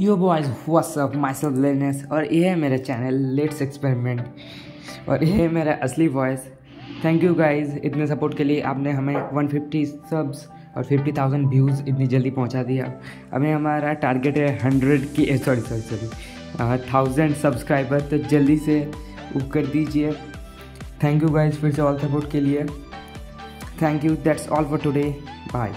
Yo boys what's up myself लेनेस और ये है मेरा चैनल लेट्स एक्सपेरिमेंट और ये है मेरा असली वॉइस थैंक यू गाइज़ इतने सपोर्ट के लिए आपने हमें 150 सब्स और 50,000 व्यूज़ इतनी जल्दी पहुँचा दिया। अभी हमारा टारगेट है 100 की sorry sorry sorry thousand subscriber तो जल्दी से वो कर दीजिए। थैंक यू गाइज़ फिर से ऑल सपोर्ट के लिए। Thank you that's all for today bye